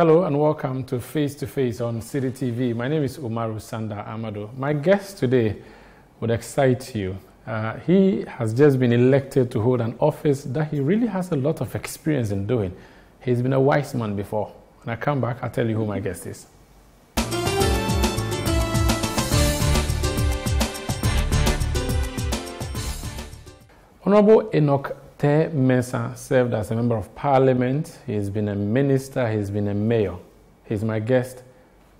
Hello and welcome to Face to Face on Citi TV. My name is Umaru Sanda Amado. My guest today would excite you. Uh, he has just been elected to hold an office that he really has a lot of experience in doing. He's been a wise man before. When I come back, I'll tell you who my guest is. Honorable Enoch Teye Mensah served as a member of parliament. He's been a minister. He's been a mayor. He's my guest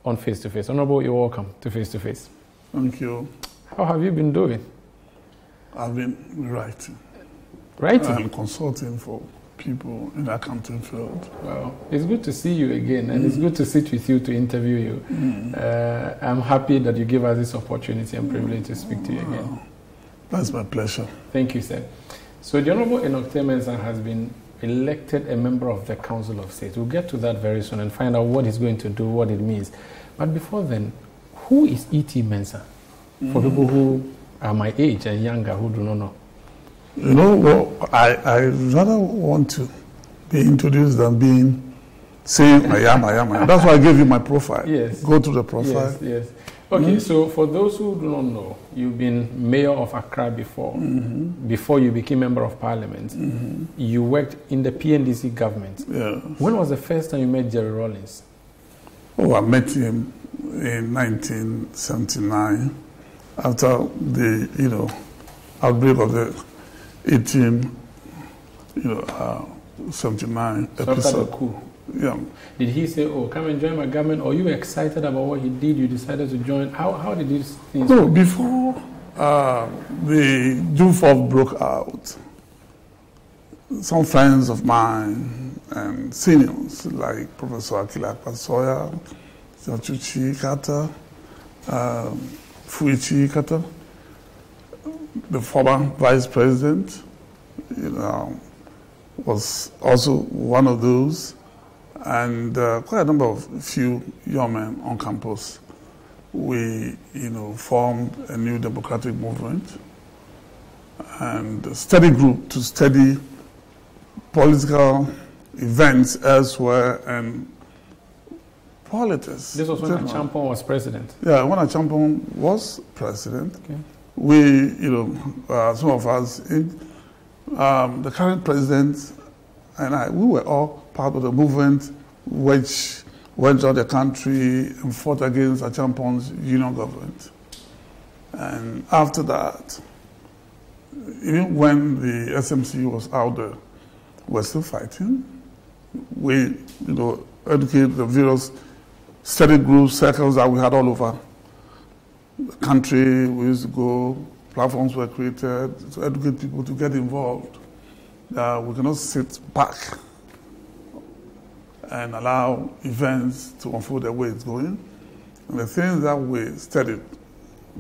on Face to Face. Honorable, you're welcome to Face to Face. Thank you. How have you been doing? I've been writing. Writing? I'm consulting for people in the accounting field. Well, it's good to see you again, and mm. it's good to sit with you to interview you. Mm. Uh, I'm happy that you give us this opportunity and privilege to speak to you again. That's my pleasure. Thank you, sir. So the Honorable Enoch Teye Mensah has been elected a member of the Council of State. We'll get to that very soon and find out what he's going to do, what it means. But before then, who is E.T. Mensah? For mm. people who are my age and younger who do not know. You know, well, I, I rather want to be introduced than being saying I am, I am, I am. That's why I gave you my profile. Yes. Go to the profile. Yes, yes. Okay, mm so for those who do not know, you've been mayor of Accra before. Mm-hmm. Before you became member of parliament, mm-hmm. you worked in the PNDC government. Yeah. When was the first time you met Jerry Rawlings? Oh, I met him in 1979 after the, you know, outbreak of the 18, you know, uh, 79 so episode. After the coup. Yeah. Did he say, "Oh, come and join my government"? Or you were excited about what he did? You decided to join. How how did these things? No, before uh, the June broke out, some friends of mine and seniors like Professor Akilagpa Sawyerr, Tsatsu Tsikata, um, Fui Tsikata, the former vice president, you know, was also one of those and uh, quite a number of few young men on campus. We, you know, formed a new democratic movement and a study group to study political events elsewhere and politics. This was when Acheampong was president. Yeah, when Acheampong was president, okay. we, you know, uh, some of us, in, um, the current president and I, we were all part of the movement which went around the country and fought against Acheampong's union government. And after that, even when the SMC was out there, we were still fighting. We, you know, educated the various study groups, circles that we had all over the country. We used to go, platforms were created to educate people to get involved. Uh, we cannot sit back and allow events to unfold the way it's going. And the things that we studied,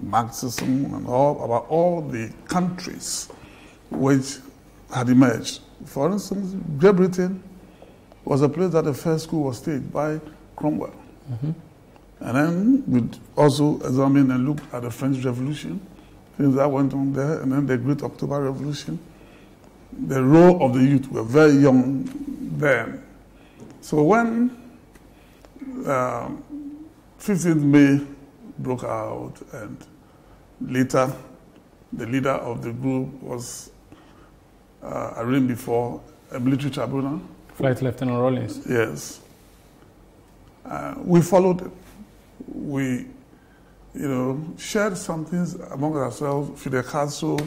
Marxism and all, about all the countries which had emerged. For instance, Great Britain was a place that the first school was staged by Cromwell. Mm-hmm. And then we also examined and looked at the French Revolution, things that went on there, and then the Great October Revolution. The role of the youth were very young then. So when uh, 15th May broke out, and later the leader of the group was uh, arraigned before a military tribunal. Flight Lieutenant Rawlings. Yes. Uh, we followed it. We, you know, shared some things among ourselves. Fidel Castro,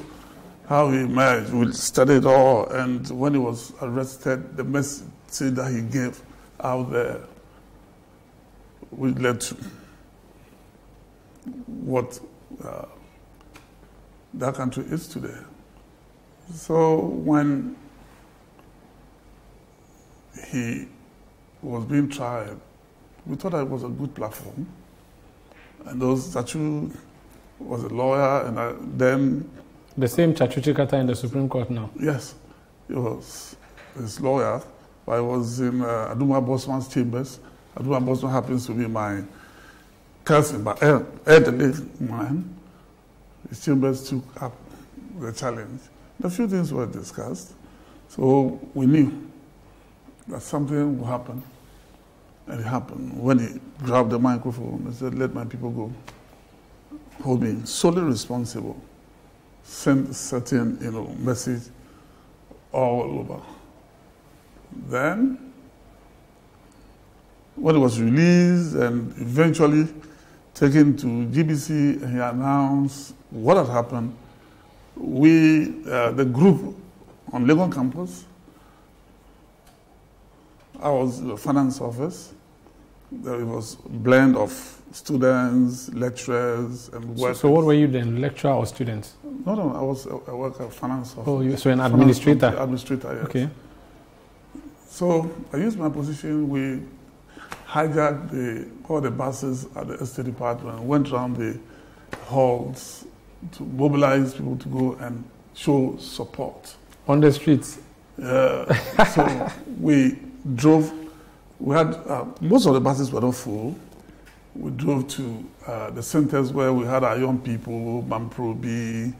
how he emerged, we studied all, and when he was arrested, the message that he gave out there which led to what uh, that country is today. So when he was being tried, we thought that it was a good platform. And those Tsatsu was a lawyer, and I, then the same Tsatsu Tsikata in the Supreme Court now. Yes, he was his lawyer. I was in uh, Adumua-Bossman's chambers. Adumawa Bosman happens to be my cousin, but elderly man. His chambers took up the challenge. A few things were discussed. So we knew that something would happen. And it happened. When he grabbed the microphone, he said, Let my people go. Hold me solely responsible. Send certain, you know, message all over. Then, when it was released and eventually taken to GBC, he announced what had happened. We, uh, the group on Legon campus, I was the finance office. There was a blend of students, lecturers, and So, workers. so what were you then, lecturer or student? No, no, I was a, a worker, finance office. Oh, you, so an administrator. office, Administrator, yes. Okay. So I used my position. We hijacked the, all the buses at the estate department, went around the halls to mobilize people to go and show support. On the streets. Uh, so we drove. We had uh, most of the buses were not full. We drove to uh, the centers where we had our young people, Mamprobi,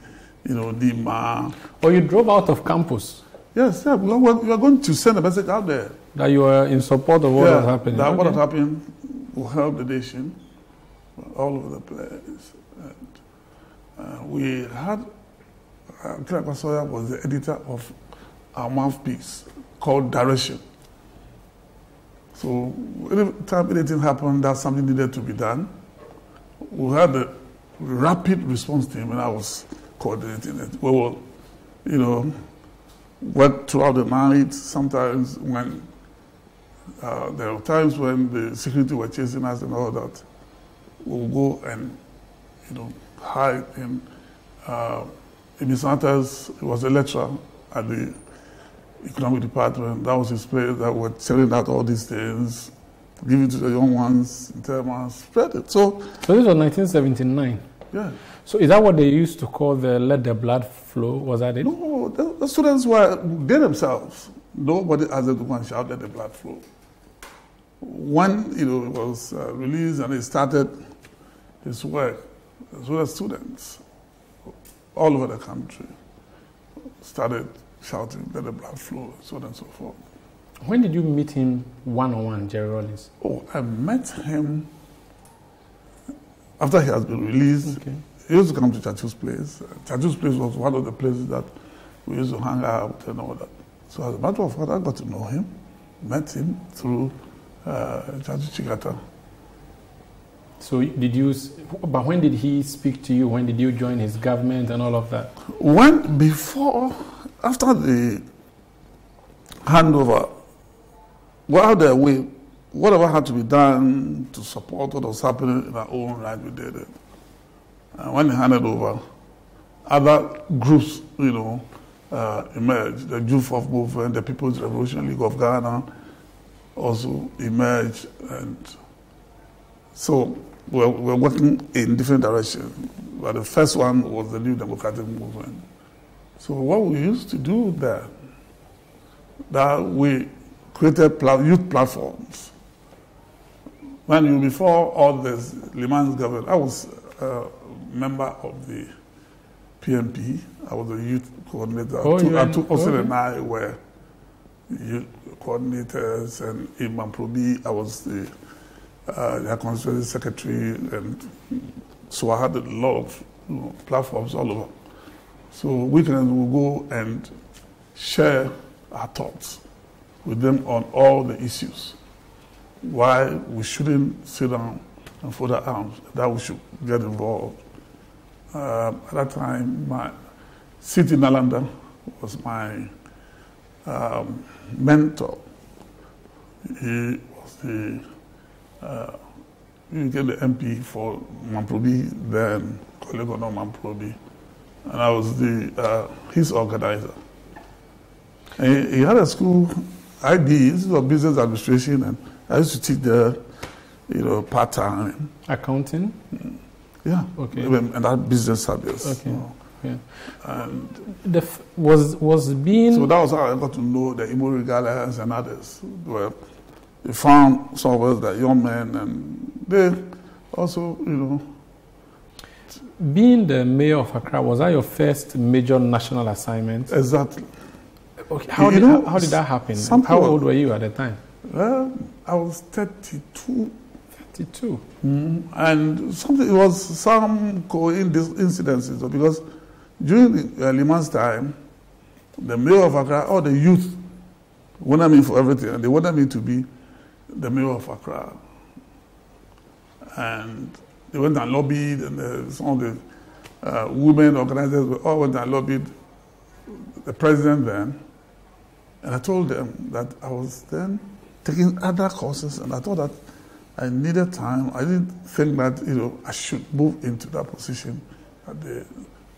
you know, Dima. Or you drove out of campus Yes, yeah, we were, we were going to send a message out there. that you are in support of what yeah, was happening. That what Okay. had happened will help the nation all over the place. And uh, we had, uh, Clark Sawyer was the editor of our mouthpiece called Direction. So anytime anything happened that something needed to be done, we had a rapid response team and I was coordinating it. We will, you know, work throughout the night, sometimes when uh, there were times when the security were chasing us and all that. We'll go and, you know, hide in. Uh, in Santos, he was a lecturer at the economic department. That was his place. That were telling out all these things, giving to the young ones in terms, spread it. So, So this was 1979. Yeah. So is that what they used to call the let the blood flow? Was that it? No, the, the students were they themselves. Nobody asked them to go and shout let the blood flow. When you know it was uh, released and he started his work, as well as students all over the country started shouting let the blood flow, so on and so forth. When did you meet him one on one, Jerry Rawlings? Oh, I met him after he has been released. Okay. He used to come to Tsatsu's place. Tsatsu's place was one of the places that we used to hang out and all that. So as a matter of fact, I got to know him, met him through uh, Tsatsu Tsikata. So did you? But when did he speak to you? When did you join his government and all of that? When, before, after the handover, while there, we, whatever had to be done to support what was happening in our own right, we did it. And when he handed over, other groups, you know, uh, emerged. The Jufof movement, the People's Revolution League of Ghana also emerged. And so we're, we're working in different directions. But the first one was the New Democratic Movement. So what we used to do there, that we created youth platforms. When you, before all this Limann's government, I was a member of the PNP. I was a youth coordinator. Oh, Two- were- two- Austin and I were youth coordinators, and in Mamprobi, I was the uh, their constituency secretary, and so I had a lot of you know, platforms all over. So weekends we'll go and share our thoughts with them on all the issues. Why we shouldn't sit down and fold our arms, that we should get involved. Um, at that time, my City Nalanda was my um, mentor. He was the uh, he became the MP for Mamprobi, then Korle Gonno Mamprobi, and I was the uh, his organizer. And he, he had a school IB, this was business administration, and I used to teach there, you know, part time. Accounting. Yeah, Okay. and that business service. Okay. you know. Yeah. And The f- was was being so that was how I got to know the Imo Regalias and others. Where they found some of us that young men, and they also, you know, being the mayor of Accra. Was that your first major national assignment? exactly. Okay. How you did know, how, how did that happen? How old were you at the time? Well, I was 32. 32. Mm, and something, it was some coincidences because during uh, Limann's time, the mayor of Accra, all the youth wanted me for everything, and they wanted me to be the mayor of Accra. And they went and lobbied, and uh, some of the uh, women organizers all went and lobbied the president then. And I told them that I was then taking other courses, and I thought that I needed time. I didn't think that you know I should move into that position. The,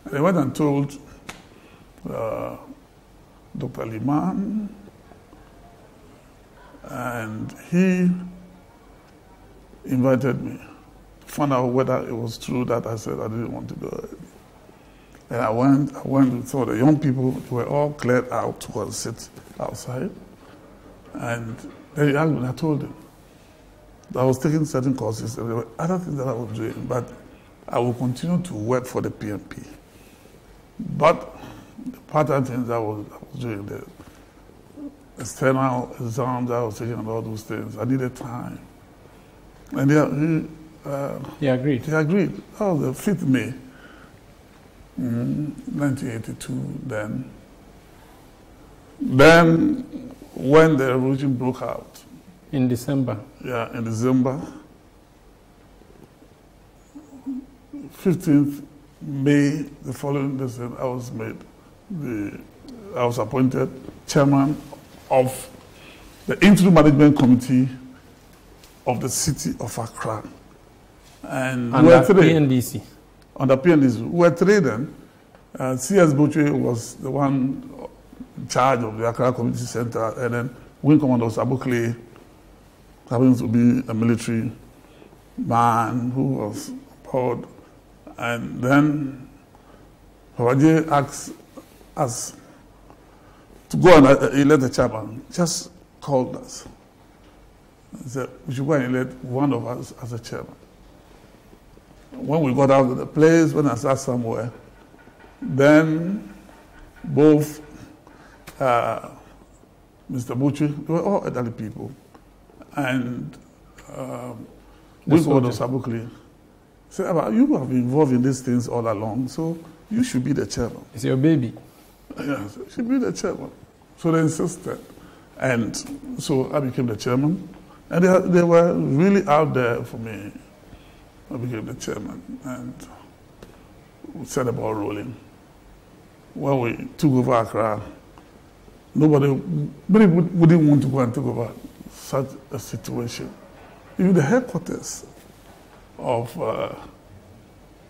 they went and told uh, Dr. Limann, and he invited me to find out whether it was true that I said I didn't want to go. And I went, I went with the young people, they were all cleared out to go and sit outside. And they asked me, I told them I was taking certain courses, and there were other things that I was doing, but I will continue to work for the PNP. But the part-time things I was, I was doing, the external exams I was taking and all those things, I needed time. And he, uh, he agreed. He agreed. Was the 5th May, mm, 1982 then. Then, when the revolution broke out, in December. Yeah, in December. 15th May, the following day, I was made the, I was appointed chairman of the interim management committee of the city of Accra. And under three, PNDC. Under PNDC. We were three then. Uh, C.S. Botwe was the one charge of the Accra Community Center, and then Wing Commander was Abukle happens to be a military man who was bored. And then Hawaje asked us to go and uh, elect a chairman. Just called us. He said, we should go and elect one of us as a chairman. When we got out of the place, when I sat somewhere, then both uh, Mr. Botwe, they were all elderly people and um, this one of Sabukli said, you have been involved in these things all along, so you should be the chairman. It's your baby. Yes, should be the chairman. So they insisted. And so I became the chairman. And they, they were really out there for me. I became the chairman. And we set the ball rolling. When we took over Accra, nobody, many wouldn't want to go and take over such a situation. Even the headquarters of uh,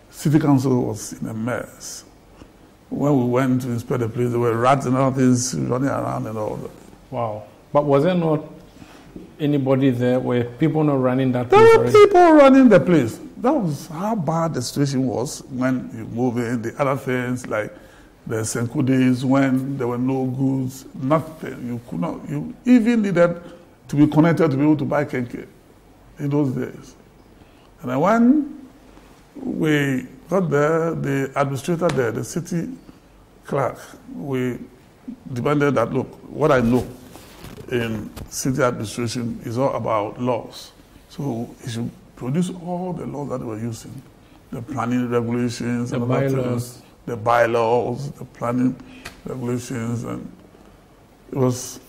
City Council was in a mess. When we went to inspect the place, there were rats and all things running around and all that. Wow. But was there not anybody there? Were people not running that place? There were already? people running the place. That was how bad the situation was when you move in. The other things like the Senku days when there were no goods, nothing. You could not, you even needed to be connected to be able to buy kenkey in those days. And then when we got there, the administrator there, the city clerk, we demanded that, look, what I know in city administration is all about laws. So he should produce all the laws that they were using, the planning regulations, and the bylaws. The bylaws, the planning regulations, and it was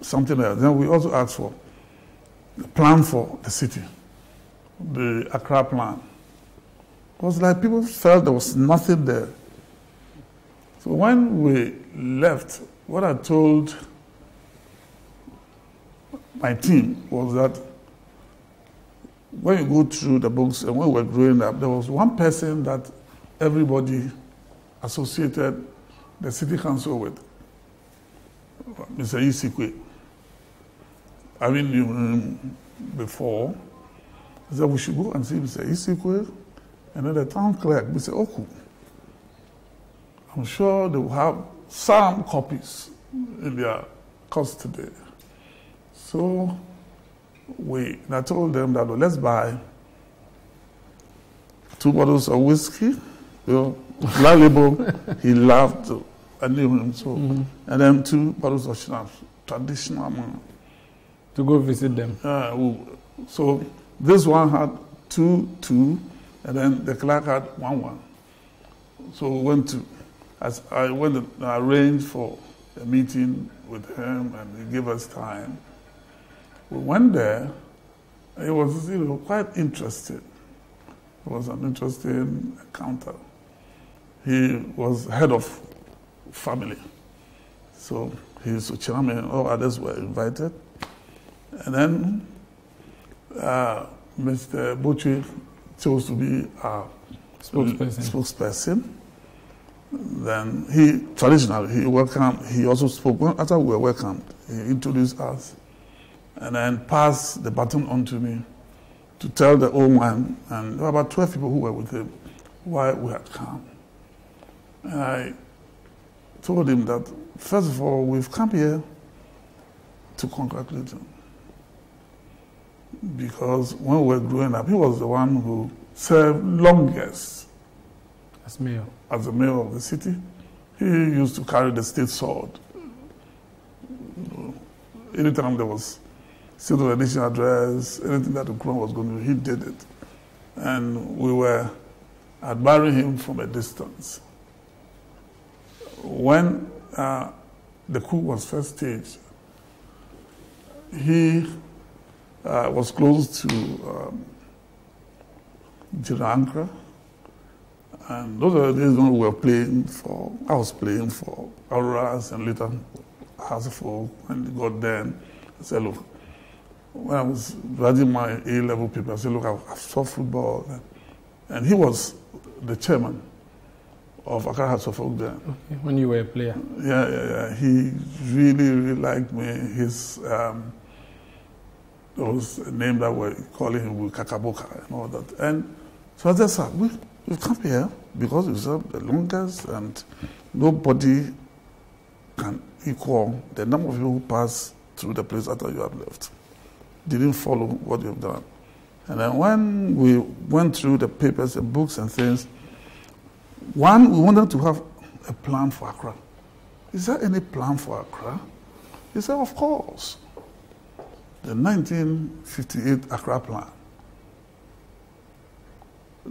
something else. Then we also asked for the plan for the city, the Accra plan. Was like people felt there was nothing there. So when we left, what I told my team was that when you go through the books and when we were growing up, there was one person that everybody associated the city council with, Mr. Isikwe. I mean, him um, before. He said, we should go and see Mr. Isikwe. And then the town clerk, Mr. Oku. I'm sure they will have some copies in their custody. So we, I told them that well, let's buy two bottles of whiskey. You know, Black he loved, him so. Mm-hmm. And then two of schnapps, traditional man. to go visit them. Uh, so this one had two, two, and then the clerk had one, one. So we went to, as I went and arranged for a meeting with him, and he gave us time. We went there. It was, you know, quite interesting. It was an interesting encounter. He was head of family, so his chairman and all others were invited. And then uh, Mr. Butchie chose to be our Spokesperson. spokesperson. Then he traditionally he welcomed. He also spoke well, after we were welcomed. He introduced us, and then passed the baton on to me to tell the old man and there were about twelve people who were with him why we had come. And I told him that first of all we've come here to congratulate him because when we were growing up, he was the one who served longest As mayor. as the mayor of the city. He used to carry the state sword. Anytime there was state of the nation address, anything that the crown was going to do, he did it. And we were admiring him from a distance. When uh, the coup was first staged, he uh, was close to um, Ankara. And those are the days when we were playing for, I was playing for Auroras and later Hearts of Oak. When they got there, I said, look, when I was writing my A level paper, I said, look, I, I saw football. And he was the chairman of Accra Hearts of Oak. Okay. When you were a player. Yeah, yeah, yeah. He really, really liked me. His, um, a name that we're calling him with Kakaboka and all that. And so I said, sir, we, we've come here because you served the longest and nobody can equal the number of people who pass through the place after you have left. Didn't follow what you've done. And then when we went through the papers and books and things, one, we wanted to have a plan for Accra. Is there any plan for Accra? He said, Of course. The 1958 Accra plan.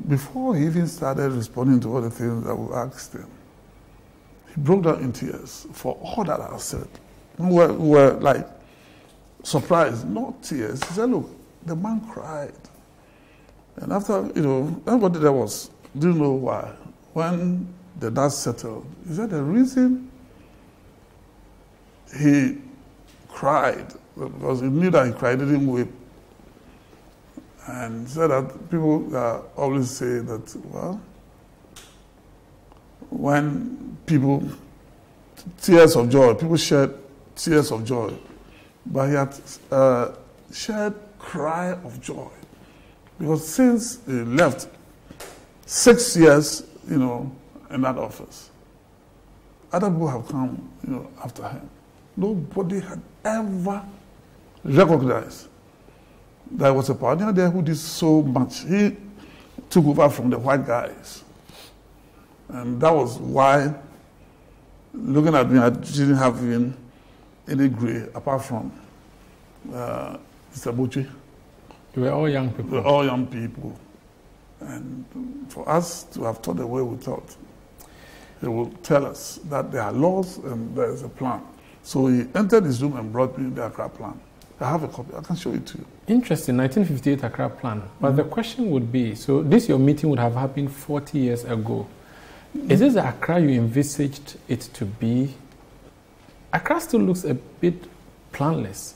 Before he even started responding to all the things that we asked him, he broke down in tears for all that I said. We were, we were like surprised, not tears. He said, Look, the man cried. And after, you know, everybody there was, didn't know why. When the dust settled, he said the reason he cried because he knew that he cried, he didn't weep. And said that people uh, always say that, well, when people, tears of joy, people shed tears of joy, but he had uh, shed cry of joy. Because since he left, six years, you know, in that office, other people have come, you know, after him. Nobody had ever recognized there was a pioneer there who did so much. He took over from the white guys. And that was why, looking at me, I didn't have even any gray apart from uh, Mr. Bucci. You were all young We're people. all young people. And for us to have taught the way we taught, he will tell us that there are laws and there is a plan. So he entered his room and brought me the Accra plan. I have a copy. I can show it to you. Interesting, 1958 Accra plan. But the question would be so, this your meeting would have happened 40 years ago. Is this the Accra you envisaged it to be? Accra still looks a bit planless.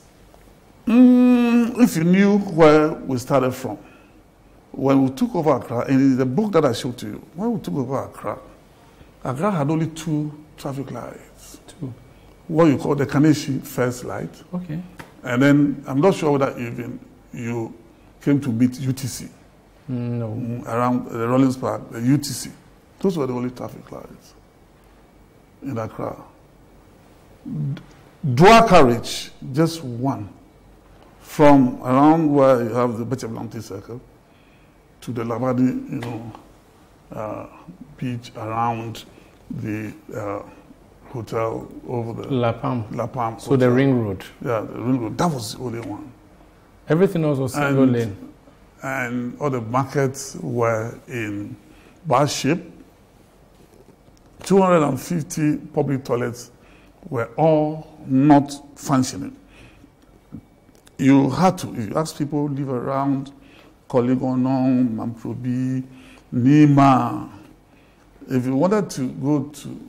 Mm, if you knew where we started from, when we took over Accra, in the book that I showed to you, when we took over Accra, Accra had only two traffic lights. Too. What you call the Kaneshie first light, Okay. and then I'm not sure whether even you came to meet UTC No. mm, around the Rawlings Park, the UTC. Those were the only traffic lights in Accra. D- Dual carriage, just one, from around where you have the Betchablanti Circle to the Labadi, you know, uh, beach around the uh, hotel over the La Palm. La Palm. So the ring road. Yeah, the ring road. That was the only one. Everything else was single And- lane. And all the markets were in bad shape. 250 public toilets were all not functioning. You had to, if you ask people who live around Korle Gonno, Mamprobi, Nima, if you wanted to go to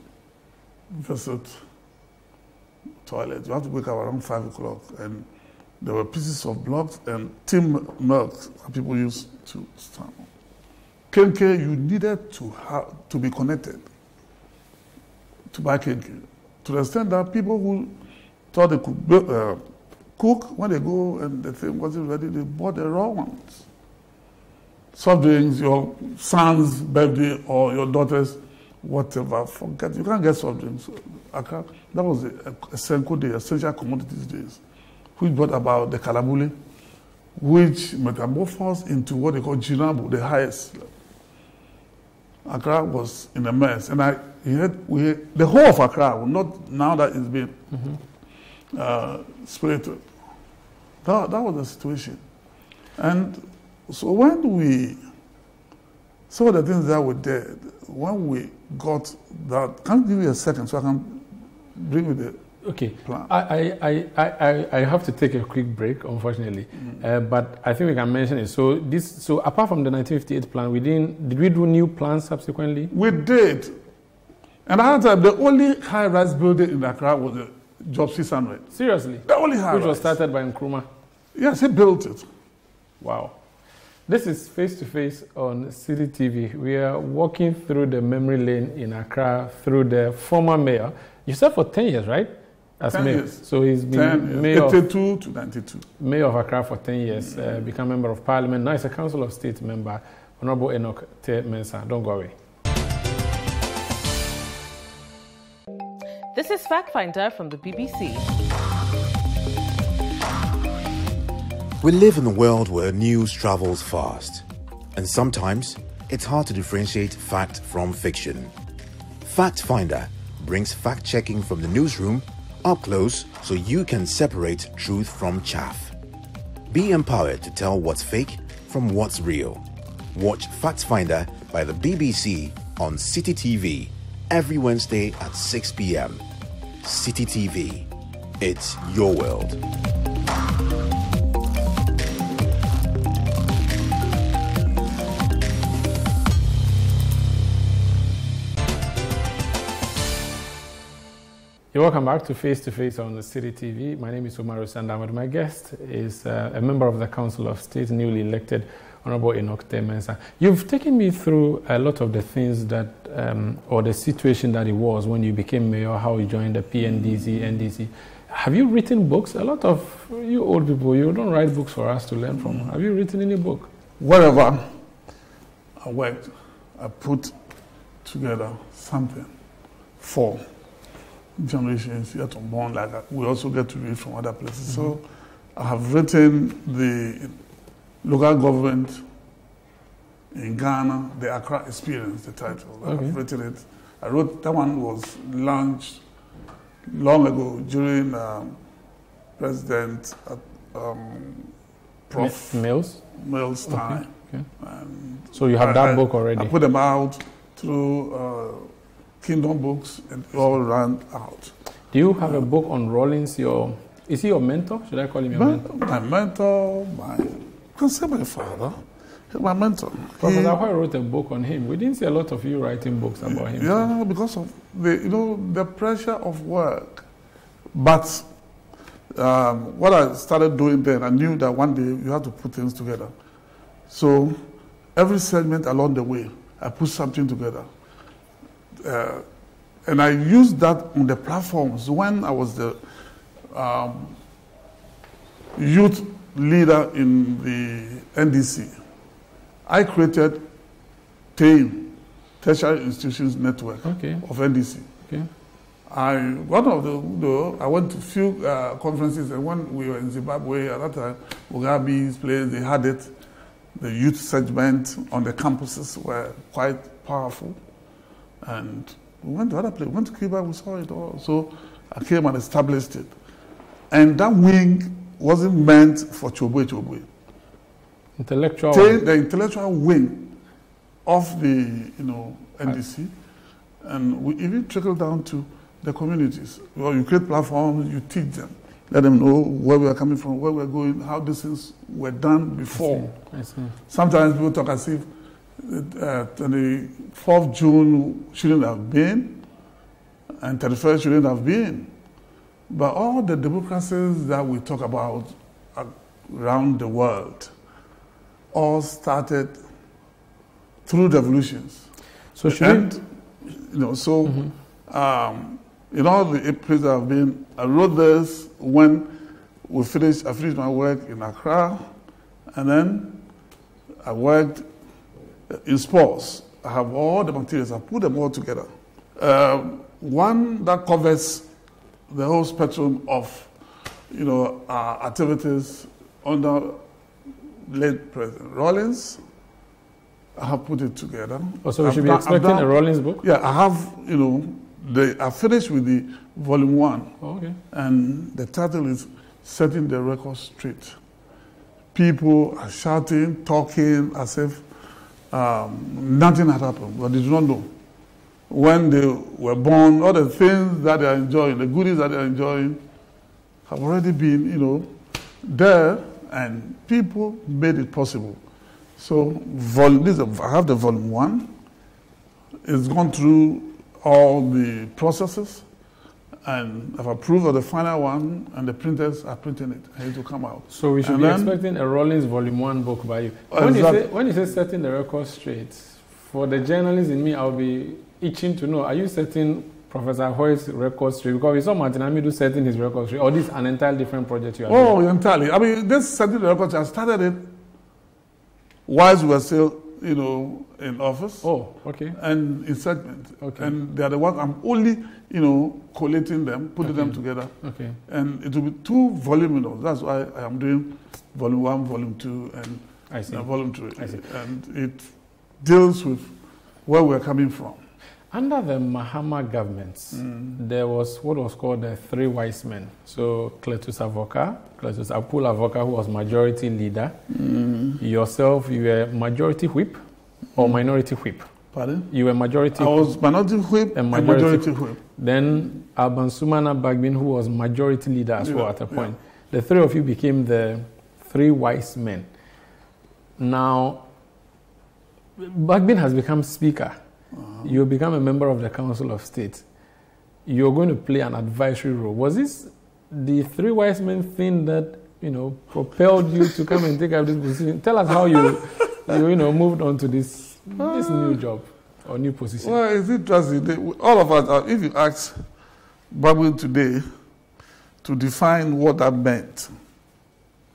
visit toilet, you have to wake up around 5 o'clock and there were pieces of blocks and tin milk that people used to stand on. Kenkey, you needed to have to be connected to buy kenkey. To the extent that people who thought they could uh, cook, when they go and the thing wasn't ready, they bought the raw ones. Soft drinks, your son's birthday or your daughter's, whatever, forget. You can't get soft drinks. Accra, that was a, a, a Senko day, essential commodities days which brought about the Kalabule, which metamorphosed into what they call Jinabu, the highest. Accra was in a mess. And I had, we had, the whole of Accra, not now that it's been uh, spirited. That, that was the situation. And so when we, some of the things that we did, when we got that, can you give me a second so I can bring you the Okay. plan? I, I, I, I, I have to take a quick break, unfortunately, uh, but I think we can mention it. So this, so apart from the 1958 plan, we didn't. Did we do new plans subsequently? We did. And at that time, the only high rise building in Accra was the Job 600. Seriously, The only high-rise. which was started by Nkrumah. Yes, he built it. Wow. This is face to face on Citi TV. We are walking through the memory lane in Accra through the former mayor. You served for 10 years, right? As 10 mayor. years. So he's been 10, mayor of 82 to 92. Mayor of Accra for 10 years, uh, become member of parliament. Now he's a council of state member. Honorable Enoch Teye Mensah. Don't go away. This is Fact Finder from the BBC. We live in a world where news travels fast, and sometimes it's hard to differentiate fact from fiction. Fact Finder brings fact checking from the newsroom up close so you can separate truth from chaff. Be empowered to tell what's fake from what's real. Watch Fact Finder by the BBC on Citi TV every Wednesday at 6 p.m. Citi TV. It's your world. You're welcome back to Face to Face on the Citi TV. My name is Umaru Sandamad. My guest is uh, a member of the Council of State, newly elected Honorable Enoch Teye Mensah. You've taken me through a lot of the things that, um, or the situation that it was when you became mayor, how you joined the PNDC, NDC. Have you written books? A lot of you old people, you don't write books for us to learn from. Have you written any book? Wherever I worked, I put together something for generations yet unborn like that. We also get to read from other places. So I have written the local government in Ghana, the Accra Experience, the title. Okay. I've written it. I wrote that one was launched long ago during um, President uh, um, Prof. Mills? Mills' time. okay. And So you have I- that book already? I put them out through uh, Kingdom Books and all ran out. Do you have a book on Rawlings? Your is he your mentor? Should I call him your My, mentor? my mentor, my, say my father, he's my mentor. Professor Ahwoi wrote a book on him. We didn't see a lot of you writing books about him. Yeah, because of the you know the pressure of work. But um, what I started doing then, I knew that one day you have to put things together. So every segment along the way, I put something together. Uh, and I used that on the platforms when I was the um, youth leader in the NDC. I created TEIN, Tertiary Institutions Network Okay. of NDC. Okay. I one of the, the I went to few uh, conferences and when we were in Zimbabwe at that time, Mugabe's place they had it. The youth segment on the campuses were quite powerful, and We went to other places. We went to Cuba, we saw it all. So I came and established it. And that wing wasn't meant for Chobwe Chobwe. Intellectual. Take the intellectual wing of the you know NDC, and we even trickle down to the communities. Well, you create platforms, you teach them, let them know where we are coming from, where we're going, how these things were done before. I see. Sometimes people talk as if 24th uh, June shouldn't have been, and 31st shouldn't have been. But all the democracies that we talk about uh, around the world all started through revolutions. So should and, you know, so mm-hmm. um, in all the places I've been, I wrote this when we finished. I finished my work in Accra, and then I worked in sports. I have all the materials. I put them all together. Um, one that covers the whole spectrum of, you know, our activities under late President Rawlings. I have put it together. oh, so we should be done- expecting done- a Rawlings book? yeah, I have, you know, the, I finished with the volume one, Oh, okay. and the title is Setting the Record Straight. People are shouting, talking as if um, nothing had happened, but they do not know. When they were born, all the things that they are enjoying, the goodies that they are enjoying, have already been, you know, there, and people made it possible. So, vol- this is, I have the volume one. It's gone through all the processes, and I've approved of the final one, and the printers are printing it, and it will come out. So we should And be then- expecting a Rawlings Volume One book by you. Oh, When you say when you say setting the record straight, for the journalist in me, I'll be itching to know: Are you setting Professor Ahwoi's record straight? Because we saw Martin Amidu setting his record straight, or this an entirely different project you are doing. Oh, entirely. I mean, this setting the record, I started it whilst we were still, you know, in office. Oh, okay. and in segment. Okay. And they are the ones I'm only, you know, collating them, putting them together. Okay. And it will be two voluminous. That's why I am doing volume one, volume two, and I see. uh, volume three. I see. And it deals with where we're coming from. Under the Mahama government, there was what was called the three wise men. So Cletus Avoka, Cletus Apul Avoka, who was majority leader. Yourself, you were majority whip or minority whip. Pardon? You were majority I was minority whip And majority- majority whip. Then Alban Sumana Bagbin, who was majority leader as well at a yeah. point. The three of you became the three wise men. Now, Bagbin has become speaker. Uh-huh. You become a member of the Council of State. You're going to play an advisory role. Was this the three wise men thing that you know propelled you to come and take up this position? Tell us how you, you, you know, moved on to this this new job or new position. Well, it's interesting. All of us, uh, if you ask Babu today to define what that meant,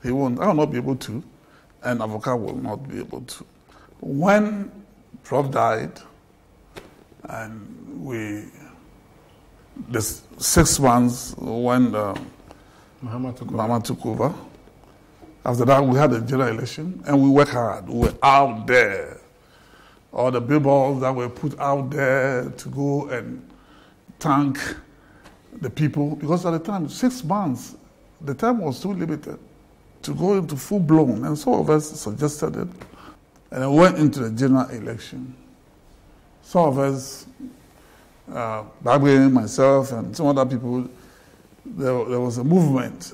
he won't. I will not be able to, and Avoka will not be able to. When Prof died, and we, the six months when uh, Mahama took over. Took over, after that we had a general election, and we worked hard. We were out there all the billboards that were put out there to go and thank the people. Because at the time six months the time was too limited to go into full blown and some of us suggested it. And I went into the general election. Some of us uh, myself and some other people there, there was a movement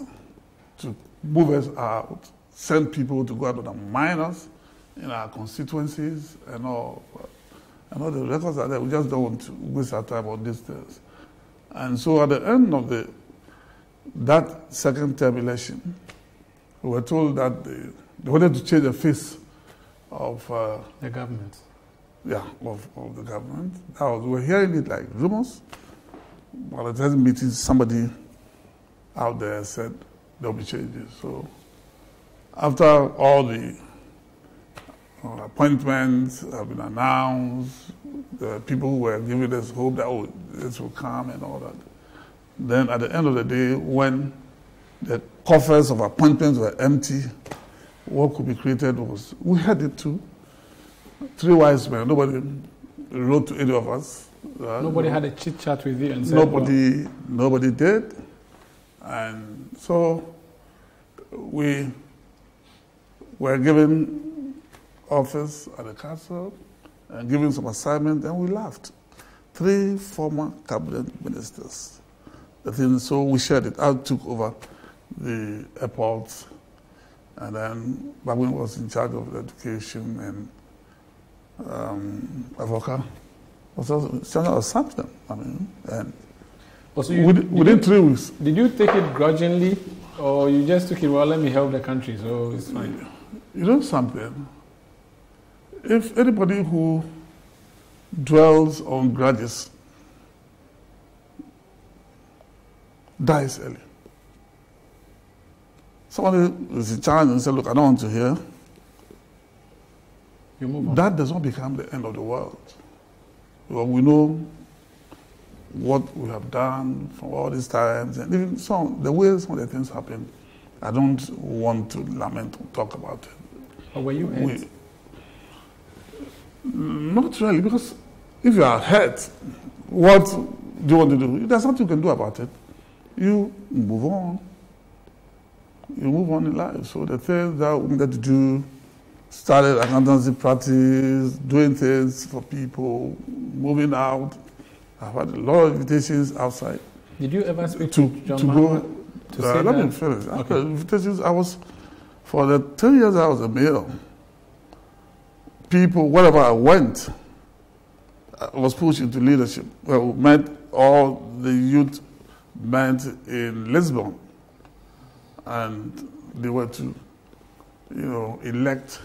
to move us out send people to go out and mine us in our constituencies and all. And all the records are there. We just don't want to waste our time on these things. And so at the end of the that second term election, we were told that they, they wanted to change the face of uh, The government. yeah of, of the government. That was, we were hearing it like rumors. But at the meeting, somebody out there said there'll be changes. So after all the appointments have been announced, the people were giving us hope that oh, this will come and all that. Then at the end of the day, when the coffers of appointments were empty, what could be created was we had it too. Three wise men. Nobody wrote to any of us. Uh, Nobody had a chit chat with you and said, nobody, nobody did. And so we were given office at the castle and given some assignment, and we left. Three former cabinet ministers. The thing, so we shared it. I took over the airport, and then Bagbin was in charge of education, and um, Avoka was also in charge of something. I mean, and Oh, so you- within, did within you- three weeks, Did you take it grudgingly, or you just took it? Well, let me help the country, so it's fine. You know something? If anybody who dwells on grudges dies early, somebody is in charge and say, Look, I don't want to hear, You move on. that does not become the end of the world. Because we know what we have done from all these times, and even some the way some of the things happen. I don't want to lament or talk about it. or were you hurt? We, not really, because if you are hurt, what do you want to do? There's nothing you can do about it. You move on. You move on in life. So the things that we needed to do, started accountancy practice, doing things for people, moving out. I've had a lot of invitations outside Did you ever speak to, to John to Mahama go. to uh, say let me finish. I Okay. invitations. I was for the ten years I was a mayor. People, wherever I went, I was pushed into leadership. Well, we met all the youth met in Lisbon, and they were to, you know, elect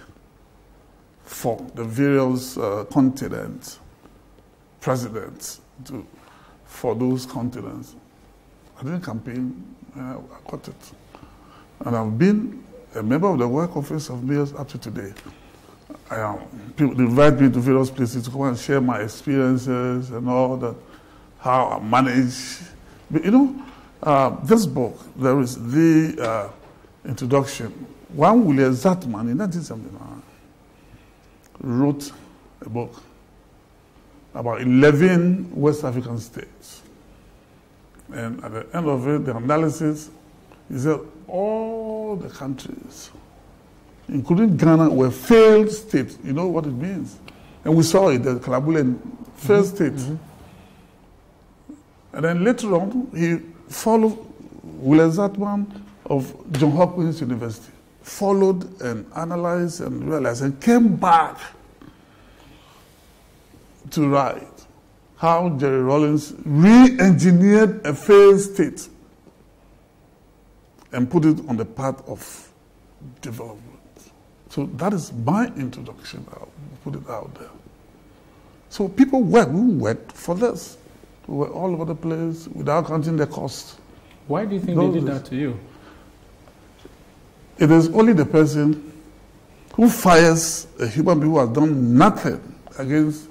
for the various uh, continents presidents to, for those continents. I didn't campaign, uh, I got it. And I've been a member of the work office of mayors up to today. I am, people invite me to various places to come and share my experiences and all that, how I manage. But you know, uh, this book, there is the uh, introduction. One William Zartman in 1979 wrote a book about 11 West African states. And at the end of it, the analysis, he said all the countries, including Ghana, were failed states. You know what it means? And we saw it, the Kalabulen failed mm-hmm. states. Mm-hmm. And then later on, he followed William Zartman of John Hopkins University, followed and analyzed and realized and came back to write how Jerry Rawlings re engineered a failed state and put it on the path of development. So that is my introduction. I'll put it out there. So people work, we worked for this. We were all over the place without counting the cost. Why do you think Those they did that to you? It is only the person who fires a human being who has done nothing against,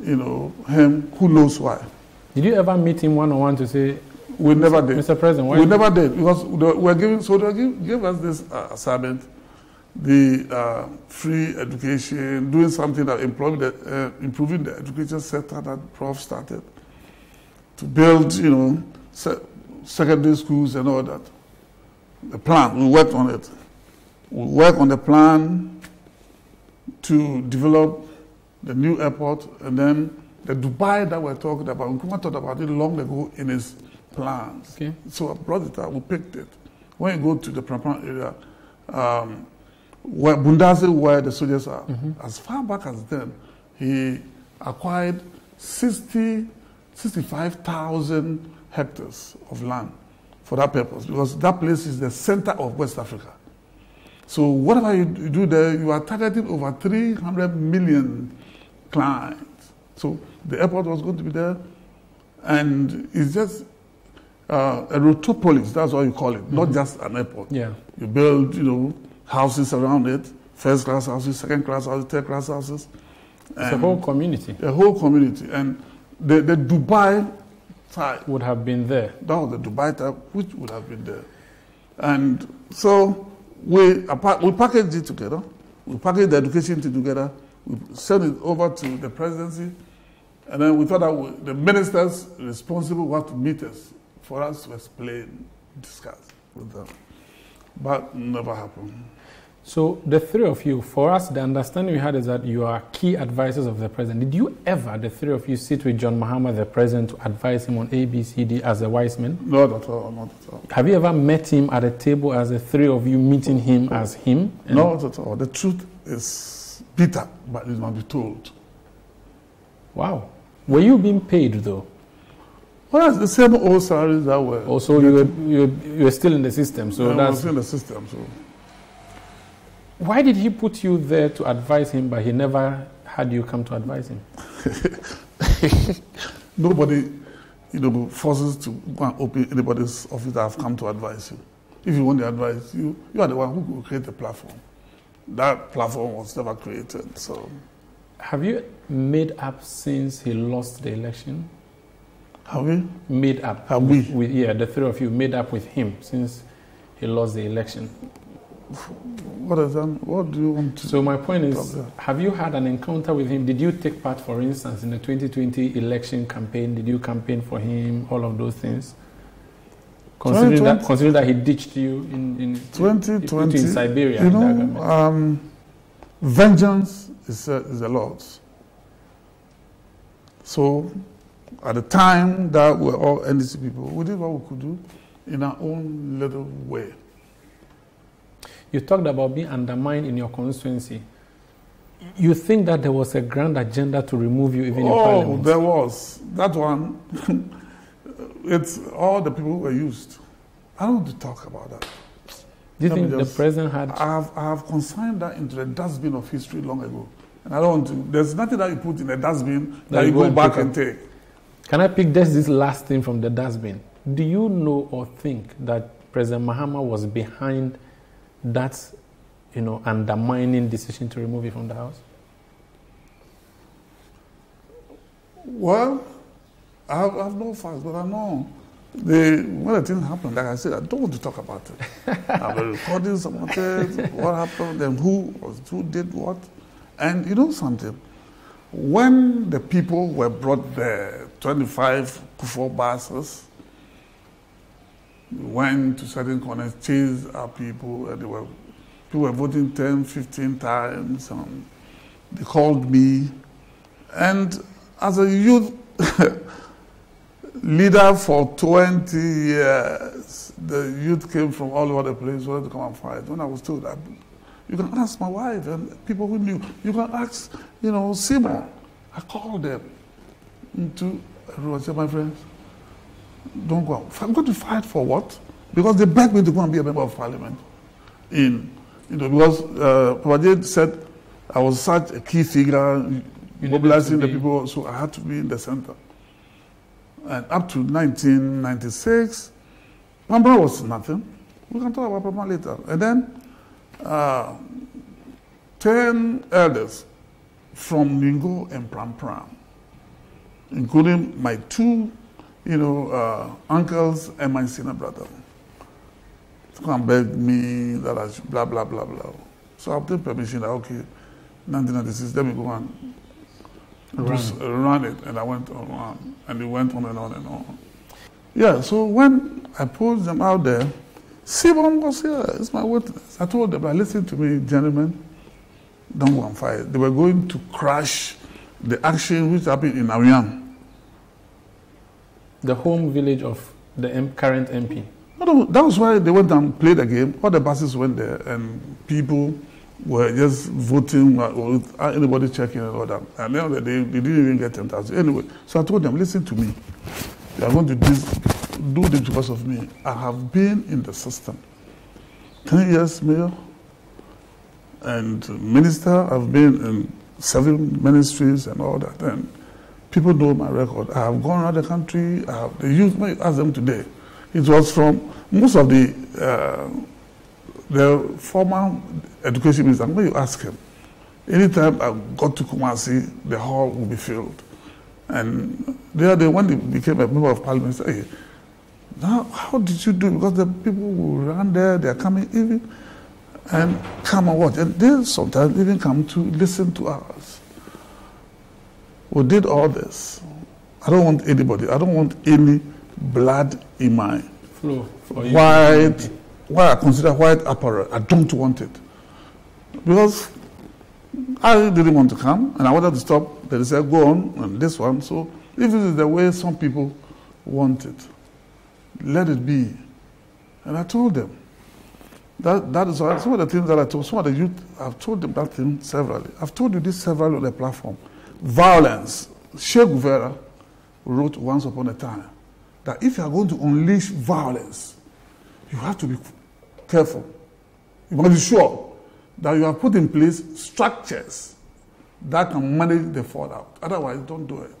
you know, him who knows why. Did you ever meet him one on one to say, We never did. Mr. President, why we never did because they were giving so they give, gave us this uh, assignment, the uh, free education, doing something that improving the, uh, improving the education sector that Prof started to build, you know, se- secondary schools and all that. The plan, we worked on it. We worked on the plan to develop the new airport and then the Dubai that we're talking about. Nkrumah talked about it long ago in his plans. Okay. So I brought it out, we picked it. When you go to the Prampram area, um, where Bundase, where the soldiers are, as far back as then, he acquired 60, 65,000 hectares of land for that purpose because that place is the center of West Africa. So whatever you you do there, you are targeting over 300 million clients. So the airport was going to be there, and it's just uh, aerotropolis. That's what you call it, not just an airport. Yeah. You build, you know, houses around it, first class houses, second class houses, third class houses. It's a whole community the whole community. And the, the Dubai type. would have been there. that was the Dubai type, which would have been there. And so we, we packaged it together. We packaged the education together. We sent it over to the presidency. And then we thought that we, the ministers responsible were to meet us for us to explain, discuss with them. But never happened. So the three of you, for us, the understanding we had is that you are key advisors of the president. Did you ever, the three of you, sit with John Mahama, the president, to advise him on ABCD as a wise man? Not at all, not at all. Have you ever met him at a table as the three of you meeting him as him? Not at all. The truth is bitter, but it must be told. Wow. Were you being paid though? Well, that's the same old salaries that were. Oh, also, you were, you were, you were still in the system. So I that's was in the system. So why did he put you there to advise him, but he never had you come to advise him? nobody, you know, forces to go and open anybody's office that have come to advise you. If you want the advice, you you are the one who will create the platform. That platform was never created. So Have you made up since he lost the election? have we? Made up. Have we? With, yeah, the three of you made up with him since he lost the election. What is that? What do you want to? So my point is, have you had an encounter with him? Did you take part, for instance, in the 2020 election campaign? Did you campaign for him? All of those things. Considering that, considering that he ditched you in in, Twenty in, Siberia. You know, um, vengeance is a, is a lot. So, at the time that we're all NDC people, we did what we could do in our own little way. You talked about being undermined in your constituency. You think that there was a grand agenda to remove you even in oh, parliament? there was that one. it's all the people who were used. I don't want to talk about that. Do you let think the president had? I have, I have consigned that into the dustbin of history long ago. And I don't want to. There's nothing that you put in the dustbin that, you go, back and take. Can I pick just this last thing from the dustbin? Do you know or think that President Mahama was behind that, you know, undermining decision to remove you from the house? Well, I have, I have no facts, but I know the when the thing happened, like I said, I don't want to talk about it. I've been recording some of it, what happened, then who was who did what, and you know something. When the people were brought there, 25 Kufuor buses, we went to certain corners, chased our people, and they were people were voting 10, 15 times. And they called me, and as a youth leader for 20 years, the youth came from all over the place, wanted to come and fight. When I was told that, you can ask my wife and people who knew, you can ask, you know, Simon. I called them into everyone said, my friends, don't go out. I'm going to fight for what? Because they begged me to go and be a member of parliament. In, you know, because uh, said I was such a key figure needed mobilizing the people, so I had to be in the center. And up to 1996, Pamba was nothing. We can talk about Pamba later. And then uh, 10 elders from Ningo and Pram Pram, including my two, you know, uh, uncles and my senior brother, to come and beg me that I should blah, blah, blah, blah. So I obtained permission that, okay, 1996, let me go and Run. just run it, and I went on, on, and it went on and on and on. Yeah, so when I pulled them out there, Simon was here, it's my witness. I told them, like, listen to me, gentlemen, don't go and fight. They were going to crash the action which happened in Ariam. The home village of the M- current MP. That was why they went and played the game. All the buses went there, and people were just voting uh, without anybody checking and all that. And then they, they didn't even get 10,000. Anyway, so I told them, listen to me. You are going to do this, do this because of me. I have been in the system. 10 years mayor and minister. I've been in seven ministries and all that. And people know my record. I have gone around the country. I have, the youth, may ask them today. It was from most of the uh, the former education minister. When you ask him, anytime I got to Kumasi, the hall will be filled. And the other day, when he became a member of parliament, said, hey, now, how did you do? Because the people who run there, they are coming even and come and watch. And they sometimes even come to listen to us. Who did all this. I don't want anybody. I don't want any blood in my Flow for white, what I consider white apparel. I don't want it. Because I didn't want to come and I wanted to stop. They said, go on, and this one. So if this is the way some people want it, let it be. And I told them. That, that is why some of the things that I told some of the youth, I've told them that thing severally. I've told you this several on the platform. Violence. Che Guevara wrote once upon a time that if you are going to unleash violence, you have to be careful. You must be sure that you have put in place structures that can manage the fallout. Otherwise, don't do it.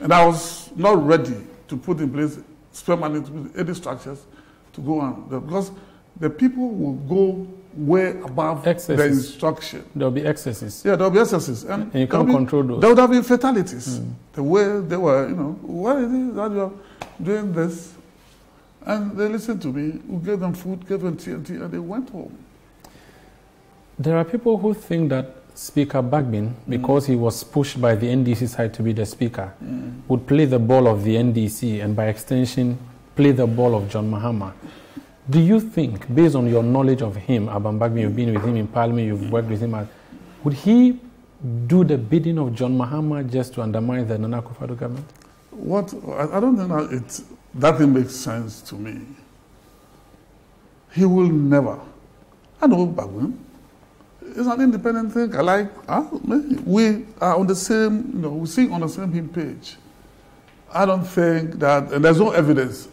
And I was not ready to put in place permanent any structures to go on because the people will go way above the Excesses. instruction. There'll be excesses. Yeah, there'll be excesses. And, And you can't there'll be- control those. There would have been fatalities. Hmm. The way they were, you know, why is it that you're doing this? And they listened to me. We gave them food, gave them TNT, and they went home. There are people who think that Speaker Bagbin, hmm. because he was pushed by the NDC side to be the speaker, hmm. would play the ball of the NDC and by extension play the ball of John Mahama. Do you think, based on your knowledge of him, Alban Bagbin, you've been with him in Parliament, you've worked with him, as- would he do the bidding of John Mahama just to undermine the Nana Akufo-Addo government? What I, don't think that it that thing makes sense to me. He will never. I know Bagbin. It's an independent thing. I like. ah, me- we are on the same. You know, we sing on the same page. I don't think that, and there's no evidence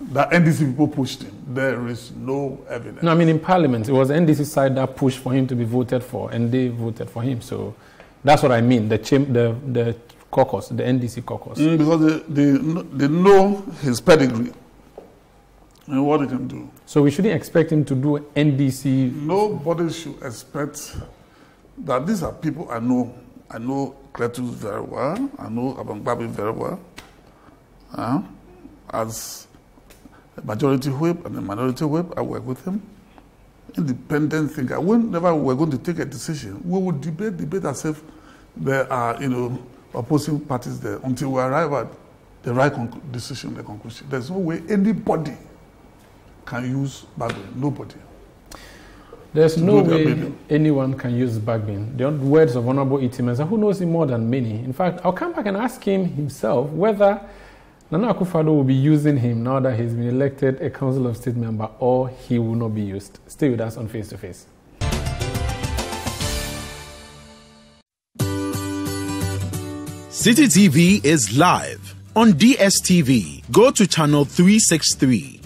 that NDC people pushed him. There is no evidence. No, I mean in Parliament, it was NDC side that pushed for him to be voted for, and they voted for him. So that's what I mean. The cham- the the caucus, the NDC caucus. Mm, because they, they, they know his pedigree and what he can do. So we shouldn't expect him to do NDC. Nobody should expect that these are people I know. I know Cletus very well. I know Alban Bagbin very well. Uh, as a majority whip and a minority whip, I work with him. Independent thinker. Whenever we're going to take a decision, we will debate, debate as if there are, you know, opposing parties there until we arrive at the right decision, the conclusion. There's no way anybody can use Bagbin. Nobody. There's no way anyone can use Bagbin. The words of Honorable E.T. Mensah, who knows him more than many. In fact, I'll come back and ask him himself whether Nana Akufo-Addo will be using him now that he's been elected a Council of State member, or he will not be used. Stay with us on Face to Face. Citi TV is live on DSTV. Go to channel 363.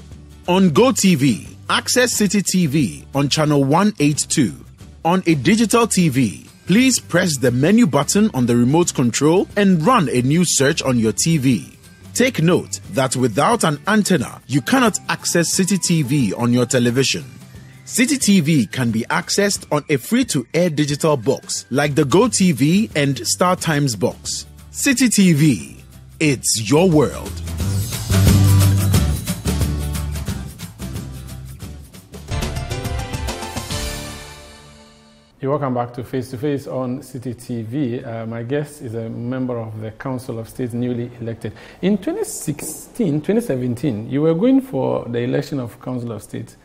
On GoTV, access Citi TV on channel 182. On a digital TV, please press the menu button on the remote control and run a new search on your TV. Take note that without an antenna, you cannot access Citi TV on your television. Citi TV can be accessed on a free to air digital box like the GoTV and Star Times box. Citi TV, it's your world. You're welcome back to Face to Face on Citi TV. Uh, my guest is a member of the Council of State newly elected. In 2016, 2017, you were going for the election of Council of State.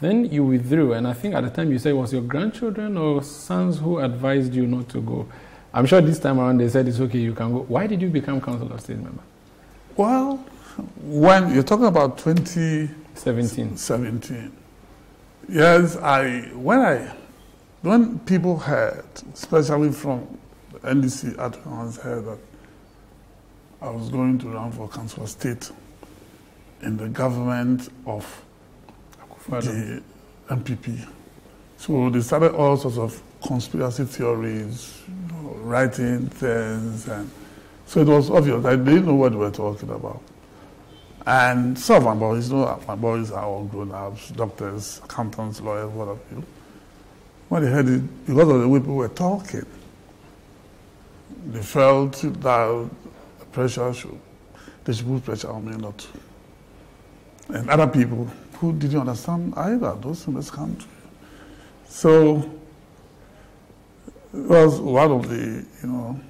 Then you withdrew, and I think at the time you said it was your grandchildren or sons who advised you not to go. I'm sure this time around they said it's okay, you can go. Why did you become Council of State member? Well, when you're talking about 2017, 17. yes, I when I when people heard, especially from the NDC adherents, heard that I was going to run for council state in the government of the NPP. So they started all sorts of conspiracy theories, you know, writing things, and so it was obvious that they didn't know what they were talking about. And some of my boys, you know, my boys are all grown ups, doctors, accountants, lawyers, what have you. When they heard it, because of the way people were talking, they felt that the pressure should, they should put pressure on me not to. And other people who didn't understand either those in this country. So it was one of the, you know,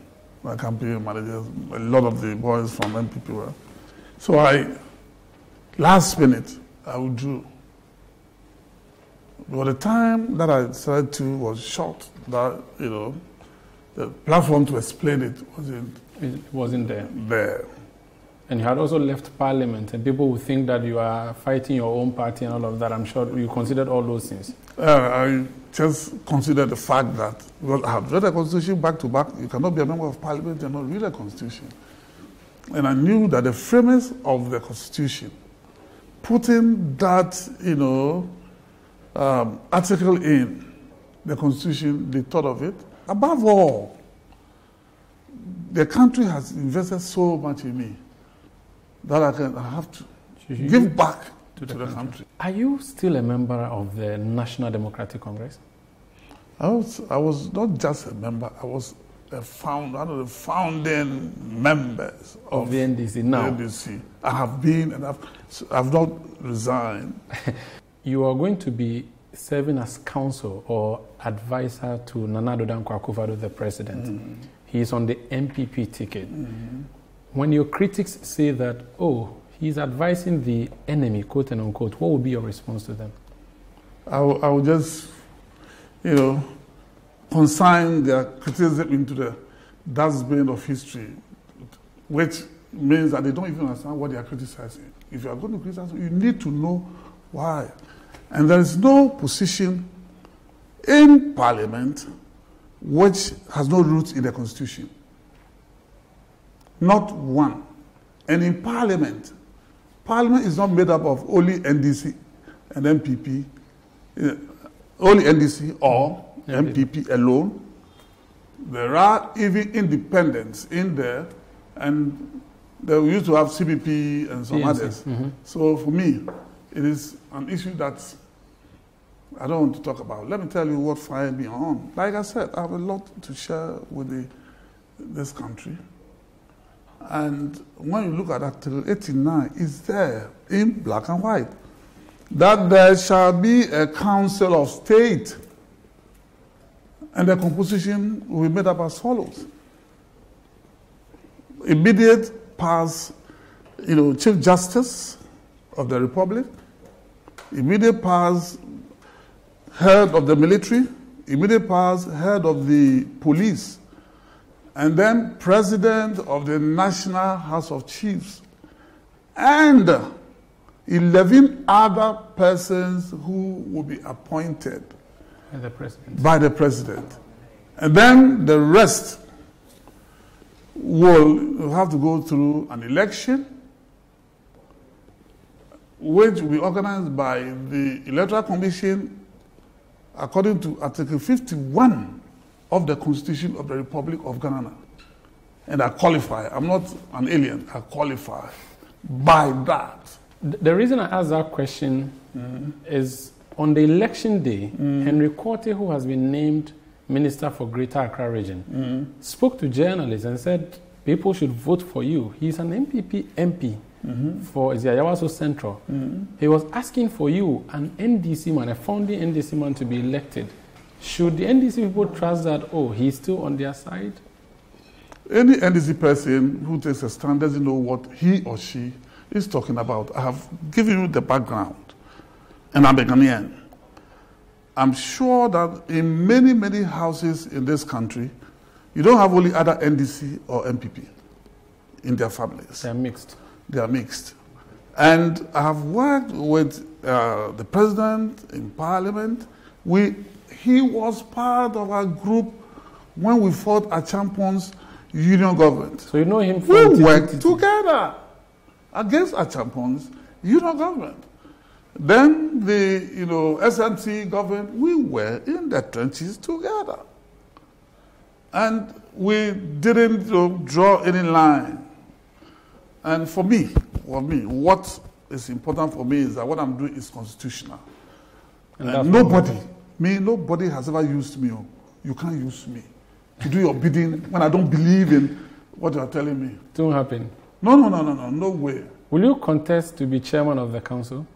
my campaign managers, a lot of the boys from NPP were. So I, last minute, I withdrew. But the time that I decided to was short. That you know, the platform to explain it wasn't It wasn't there. there. And you had also left parliament, and people would think that you are fighting your own party and all of that. I'm sure you considered all those things. Uh, I just considered the fact that well, I have read the constitution back to back. You cannot be a member of parliament and not read the constitution. And I knew that the framers of the constitution, putting that you know um, article in the constitution, they thought of it. Above all, the country has invested so much in me that I can I have to You give back to to the the country. Are you still a member of the National Democratic Congress? I was, I was not just a member, I was a found, one of the founding members Of of the NDC now. the NDC. I have been and I've, I've not resigned. You are going to be serving as counsel or advisor to Nana Addo Dankwa Akufo-Addo, the president. Mm. He is on the NPP ticket. Mm. When your critics say that, oh, he's advising the enemy, quote and unquote, what would be your response to them? I will, I will just, you know, consign their criticism into the dustbin of history, which means that they don't even understand what they are criticizing. If you are going to criticize, you need to know why. And there is no position in Parliament which has no roots in the Constitution. Not one. And in Parliament, Parliament is not made up of only NDC and NPP, uh, only NDC or NPP alone. There are even independents in there, and they used to have CPP and some PNC, others. mhm. So for me, it is an issue that I don't want to talk about. Let me tell you what fired me on. Like I said, I have a lot to share with the, this country. And when you look at Article 89, it's there in black and white that there shall be a council of state. And the composition will be made up as follows immediate pass, you know, Chief Justice of the Republic, immediate pass, head of the military, immediate powers, head of the police, and then president of the National House of Chiefs, and 11 other persons who will be appointed By the president. by the president. And then the rest will have to go through an election, which will be organized by the Electoral Commission according to Article 51 of the Constitution of the Republic of Ghana. And I qualify, I'm not an alien, I qualify by that. The reason I asked that question mm-hmm. is on the election day, mm-hmm. Henry Quartey, who has been named Minister for Greater Accra Region, mm-hmm. spoke to journalists and said people should vote for you. He's an NPP MP Mm-hmm. for Isiayawaso Central. Mm-hmm. He was asking for you, an NDC man, a founding NDC man, to be elected. Should the NDC people trust that, oh, he's still on their side? Any NDC person who takes a stand doesn't know what he or she is talking about. I have given you the background, and I'm a Ghanaian. I'm sure that in many, many houses in this country, you don't have only other NDC or NPP in their families. They're mixed. They are mixed. And I have worked with uh, the president in parliament. We, he was part of our group when we fought Acheampong's Union government. So you know him We worked together against Acheampong's, union government. Then the you know SMC government, we were in the trenches together. And we didn't you know, draw any line. And for me, for me, what is important for me is that what I'm doing is constitutional. And And nobody, me, nobody has ever used me. oh. You can't use me to do your bidding when I don't believe in what you are telling me. It won't happen. No, no, no, no, no, no way. Will you contest to be chairman of the council?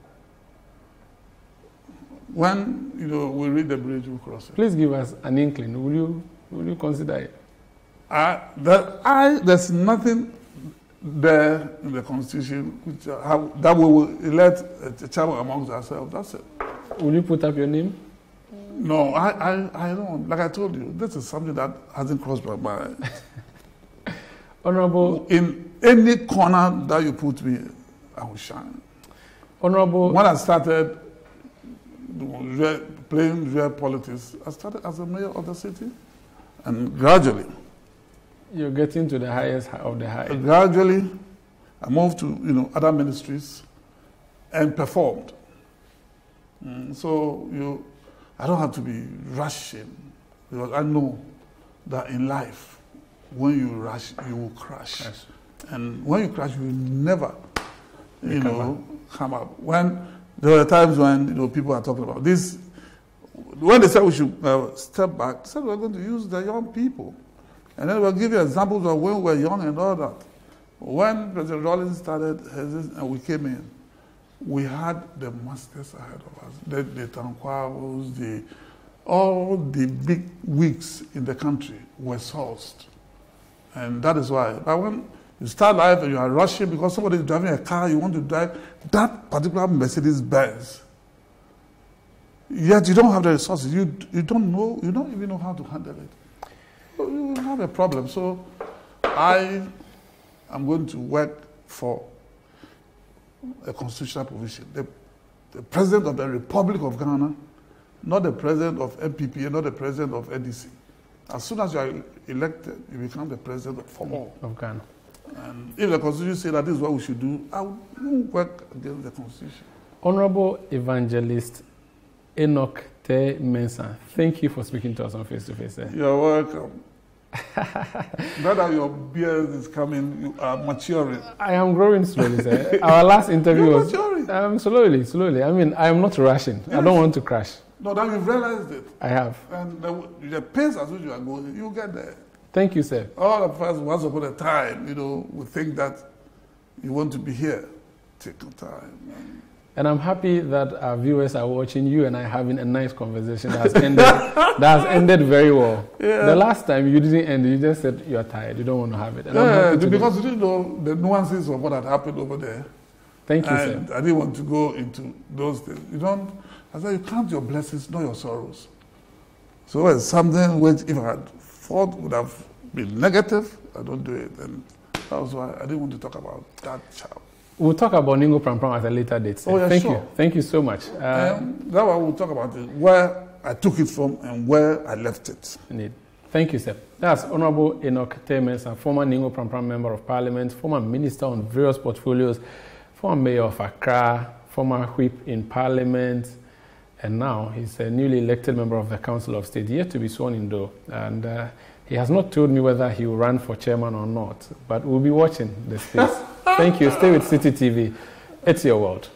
When you know we read the bridge, we cross it. Please give us an inkling. Will you, will you consider it? I, that I, there's nothing there in the constitution which uh, how, that we will elect a, a chairman amongst ourselves. That's it. Will you put up your name? No, I, I, I don't. Like I told you, this is something that hasn't crossed my mind. Honorable, In any corner that you put me, I will shine. Honorable, When I started playing real politics, I started as a mayor of the city, and gradually, you're getting to the highest of the high. gradually, I moved to you know other ministries, and performed. Mm, so you, I don't have to be rushing because I know that in life, when you rush, you will crash. Yes. And when you crash, you will never, you know, come up. When there are times when you know people are talking about this, when they said we should uh, step back, they said we're going to use the young people, and then we'll give you examples of when we were young and all that. When President Rawlings started his, and we came in, we had the masters ahead of us, the, the the all the big wigs in the country were sourced. And that is why. But when you start life and you are rushing because somebody is driving a car, you want to drive that particular Mercedes Benz. Yet you don't have the resources. You, you don't know, you don't even know how to handle it. So you will have a problem. So I am going to work for a constitutional provision. The, the president of the Republic of Ghana, not the president of NPP, not the president of NDC. As soon as you are elected, you become the president for all. of Ghana. And if the constitution says that this is what we should do, I won't work against the constitution. Honorable Evangelist Enoch Teye Mensah, thank you for speaking to us on Face to Face. You're welcome. now that your beard is coming, you are maturing. I am growing slowly, sir. Our last interview You're was maturing. um, slowly, slowly. I mean, I am not rushing. I don't want to crash. No, now you've realized it. I have. And the, the pace at which you are going, you'll get there. Thank you, sir. All of us, once upon a time, you know, we think that you want to be here. Take your time. And I'm happy that our viewers are watching you and I having a nice conversation that has ended, that has ended very well. Yeah. The last time you didn't end, you just said you're tired, you don't want to have it. And Yeah, because you didn't know the nuances of what had happened over there. Thank you, and sir. I didn't want to go into those things. You don't, I said, you count your blessings, not your sorrows. So it's something which, if I had thought would have been negative, I don't do it. And that was why I didn't want to talk about that child. We'll talk about Ningo Pram Pram at a later date. Sir. Oh, yeah, Thank sure. you. Thank you so much. Uh, Um, that one we'll talk about it, where I took it from and where I left it. Indeed. Thank you, sir. That's Honorable Enoch Temens, a former Ningo Pram Pram Member of Parliament, former Minister on various portfolios, former Mayor of Accra, former Whip in Parliament, and now he's a newly elected member of the Council of State, yet to be sworn in though. And uh, he has not told me whether he will run for chairman or not, but we'll be watching the space. Thank you. Stay with Citi TV. It's your world.